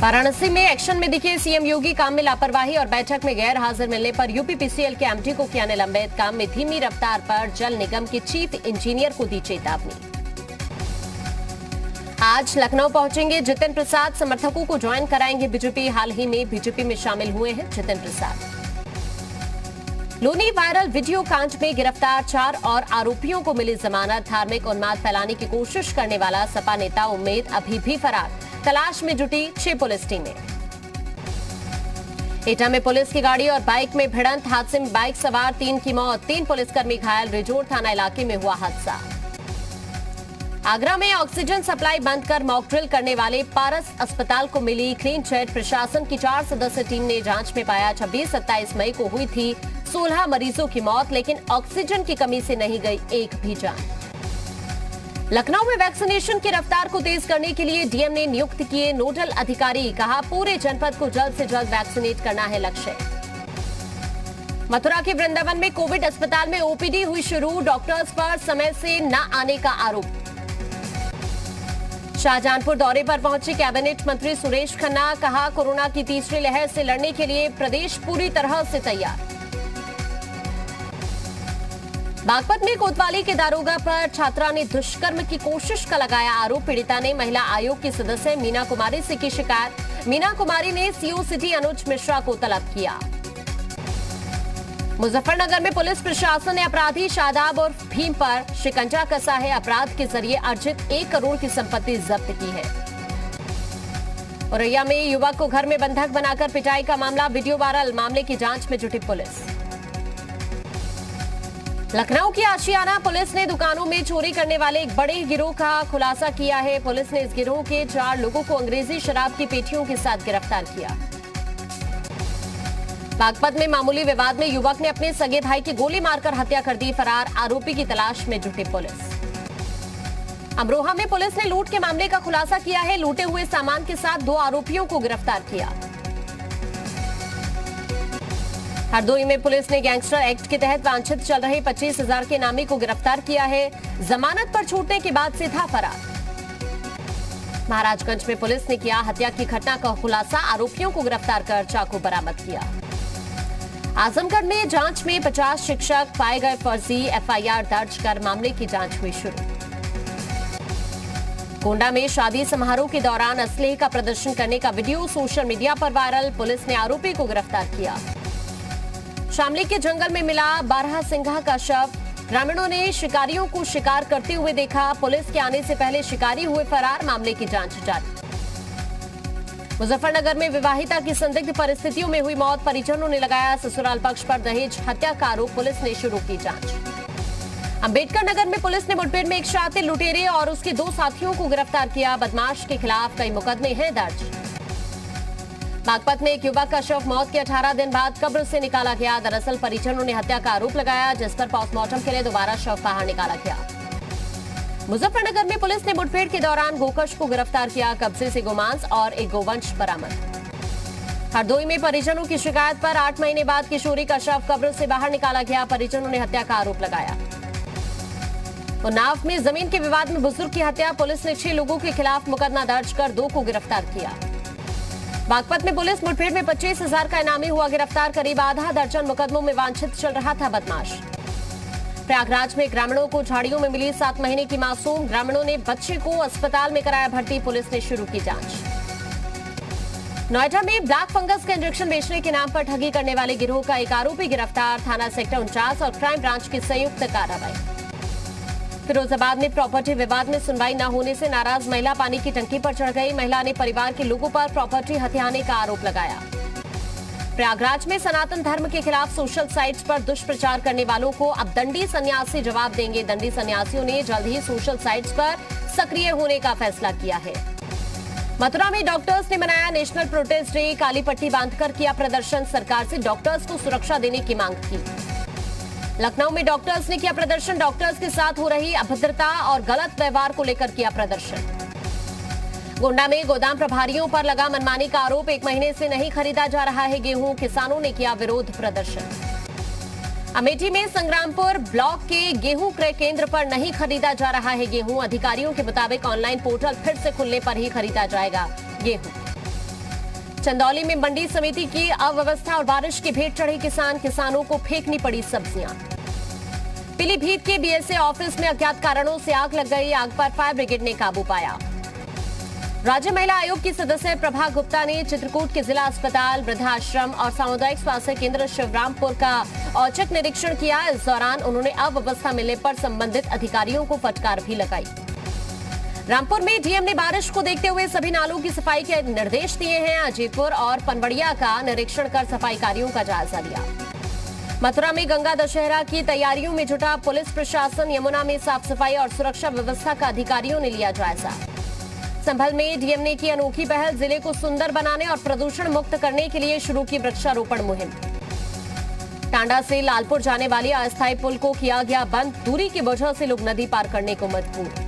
वाराणसी में एक्शन में दिखे सीएम योगी काम में लापरवाही और बैठक में गैर हाजिर मिलने पर यूपीपीसीएल के एमडी को किया निलंबित काम में धीमी रफ्तार पर जल निगम के चीफ इंजीनियर को दी चेतावनी। आज लखनऊ पहुँचेंगे जितिन प्रसाद। समर्थकों को ज्वाइन कराएँगे बीजेपी। हाल ही में बीजेपी में शामिल हुए हैं जितिन प्रसाद। लोनी वायरल वीडियो कांड में गिरफ़्तार चार और आरोपियों को मिली जमानत। धार्मिक उन्माद फैलाने की कोशिश करने वाला सपा नेता उम्मीद अभी भी फरार। तलाश में जुटी छह पुलिस टीमें। एटा में पुलिस की गाड़ी और बाइक में भिड़ंत हादसे में बाइक सवार तीन की मौत। तीन पुलिसकर्मी घायल। रिजोर थाना इलाके में हुआ हादसा। आगरा में ऑक्सीजन सप्लाई बंद कर मॉकड्रिल करने वाले पारस अस्पताल को मिली क्लीन चिट प्रशासन की चार सदस्य टीम ने जाँच में पाया 26 सत्ताईस मई को हुई थी 16 मरीजों की मौत, लेकिन ऑक्सीजन की कमी से नहीं गई एक भी जान। लखनऊ में वैक्सीनेशन की रफ्तार को तेज करने के लिए डीएम ने नियुक्त किए नोडल अधिकारी। कहा, पूरे जनपद को जल्द से जल्द वैक्सीनेट करना है लक्ष्य। मथुरा के वृंदावन में कोविड अस्पताल में ओपीडी हुई शुरू, डॉक्टर्स पर समय से न आने का आरोप। शाहजहानपुर दौरे पर पहुँचे कैबिनेट मंत्री सुरेश खन्ना, कहा, कोरोना की तीसरी लहर से लड़ने के लिए प्रदेश पूरी तरह से तैयार। बागपत में कोतवाली के दारोगा पर छात्रा ने दुष्कर्म की कोशिश का लगाया आरोप। पीड़िता ने महिला आयोग की सदस्य मीना कुमारी से की शिकायत। मीना कुमारी ने सीओ सिटी अनुज मिश्रा को तलब किया। मुजफ्फरनगर में पुलिस प्रशासन ने अपराधी शादाब और भीम पर शिकंजा कसा है। अपराध के ज़रिए अर्जित एक करोड़ की संपत्ति जब्त की है। औरैया में युवक को घर में बंधक बनाकर पिटाई का मामला, वीडियो वायरल। मामले की जाँच में जुटी पुलिस। लखनऊ की आशियाना पुलिस ने दुकानों में चोरी करने वाले एक बड़े गिरोह का खुलासा किया है। पुलिस ने इस गिरोह के चार लोगों को अंग्रेज़ी शराब की पेटियों के साथ गिरफ़्तार किया। बागपत में मामूली विवाद में युवक ने अपने सगे भाई की गोली मारकर हत्या कर दी। फरार आरोपी की तलाश में जुटी पुलिस। अमरोहा में पुलिस ने लूट के मामले का खुलासा किया है। लूटे हुए सामान के साथ दो आरोपियों को गिरफ़्तार किया। हरदोई में पुलिस ने गैंगस्टर एक्ट के तहत वांछित चल रहे पच्चीस हज़ार के नामी को गिरफ़्तार किया है। जमानत पर छूटने के बाद से था फरार। महाराजगंज में पुलिस ने किया हत्या की घटना का खुलासा। आरोपियों को गिरफ़्तार कर चाकू बरामद किया। आजमगढ़ में जाँच में 50 शिक्षक, पाए गए फर्जी एफआईआर दर्ज कर मामले की जाँच हुई शुरू। गोंडा में शादी समारोह के दौरान असलहे का प्रदर्शन करने का वीडियो सोशल मीडिया पर वायरल। पुलिस ने आरोपी को गिरफ़्तार किया। शामली के जंगल में मिला बारह सिंघा का शव। ग्रामीणों ने शिकारियों को शिकार करते हुए देखा। पुलिस के आने से पहले शिकारी हुए फरार, मामले की जाँच जारी। मुजफ्फरनगर में विवाहिता की संदिग्ध परिस्थितियों में हुई मौत। परिजनों ने लगाया ससुराल पक्ष पर दहेज हत्या का आरोप। पुलिस ने शुरू की जाँच। अंबेडकर नगर में पुलिस ने मुठभेड़ में एक शातिर लुटेरे और उसके दो साथियों को गिरफ़्तार किया। बदमाश के खिलाफ कई मुकदमे हैं दर्ज। बागपत में एक युवक का शव मौत के 18 दिन बाद कब्र से निकाला गया। दरअसल परिजनों ने हत्या का आरोप लगाया, जिस पर पोस्टमार्टम के लिए दोबारा शव बाहर निकाला गया। मुजफ्फरनगर में पुलिस ने मुठभेड़ के दौरान गोकश को गिरफ़्तार किया, कब्जे से गोमांस और एक गोवंश बरामद। हरदोई में परिजनों की शिकायत पर आठ महीने बाद किशोरी का शव कब्र से बाहर निकाला गया, परिजनों ने हत्या का आरोप लगाया। उन्नाव में ज़मीन के विवाद में बुज़ुर्ग की हत्या, पुलिस ने छह लोगों के खिलाफ मुकदमा दर्ज कर दो को गिरफ़्तार किया। बागपत में पुलिस मुठभेड़ में पच्चीस हज़ार का इनामी हुआ गिरफ़्तार, करीब आधा दर्जन मुकदमों में वांछित चल रहा था बदमाश। प्रयागराज में ग्रामीणों को झाड़ियों में मिली सात महीने की मासूम। ग्रामीणों ने बच्चे को अस्पताल में कराया भर्ती, पुलिस ने शुरू की जाँच। नोएडा में ब्लैक फंगस का इंजेक्शन बेचने के नाम पर ठगी करने वाले गिरोह का एक आरोपी गिरफ़्तार। थाना सेक्टर उनचास और क्राइम ब्रांच की संयुक्त कार्रवाई। फिरोजाबाद में प्रॉपर्टी विवाद में सुनवाई न होने से नाराज़ महिला पानी की टंकी पर चढ़ गई। महिला ने परिवार के लोगों पर प्रॉपर्टी हथियाने का आरोप लगाया। प्रयागराज में सनातन धर्म के खिलाफ सोशल साइट्स पर दुष्प्रचार करने वालों को अब दंडी सन्यासी जवाब देंगे। दंडी सन्यासियों ने जल्द ही सोशल साइट्स पर सक्रिय होने का फैसला किया है। मथुरा में डॉक्टर्स ने मनाया नेशनल प्रोटेस्ट डे काली पट्टी बांधकर किया प्रदर्शन। सरकार से डॉक्टर्स को सुरक्षा देने की मांग की। लखनऊ में डॉक्टर्स ने किया प्रदर्शन। डॉक्टर्स के साथ हो रही अभद्रता और गलत व्यवहार को लेकर किया प्रदर्शन। गोंडा में गोदाम प्रभारियों पर लगा मनमानी का आरोप। एक महीने से नहीं खरीदा जा रहा है गेहूँ। किसानों ने किया विरोध प्रदर्शन। अमेठी में संग्रामपुर ब्लॉक के गेहूँ क्रय केंद्र पर नहीं खरीदा जा रहा है गेहूँ। अधिकारियों के मुताबिक ऑनलाइन पोर्टल फिर से खुलने पर ही खरीदा जाएगा गेहूँ। चंदौली में मंडी समिति की अव्यवस्था और बारिश की भेंट चढ़े किसान किसानों को फेंकनी पड़ी सब्ज़ियाँ। पीलीभीत के बीएसए ऑफ़िस में अज्ञात कारणों से आग लग गई, आग पर फायर ब्रिगेड ने काबू पाया। राज्य महिला आयोग की सदस्य प्रभा गुप्ता ने चित्रकूट के जिला अस्पताल, वृद्धाश्रम और सामुदायिक स्वास्थ्य केंद्र शिवरामपुर का औचक निरीक्षण किया। इस दौरान उन्होंने अव्यवस्था मिलने पर संबंधित अधिकारियों को फटकार भी लगाई। रामपुर में डीएम ने बारिश को देखते हुए सभी नालों की सफ़ाई के निर्देश दिए हैं। अजीतपुर और पनवड़िया का निरीक्षण कर सफ़ाई कार्यों का जायजा लिया। मथुरा में गंगा दशहरा की तैयारियों में जुटा पुलिस प्रशासन। यमुना में साफ़ सफ़ाई और सुरक्षा व्यवस्था का अधिकारियों ने लिया जायजा। संभल में डीएम ने की अनोखी पहल, ज़िले को सुंदर बनाने और प्रदूषण मुक्त करने के लिए शुरू की वृक्षारोपण मुहिम। टांडा से लालपुर जाने वाली अस्थायी पुल को किया गया बंद, दूरी की वजह से लोग नदी पार करने को मजबूर।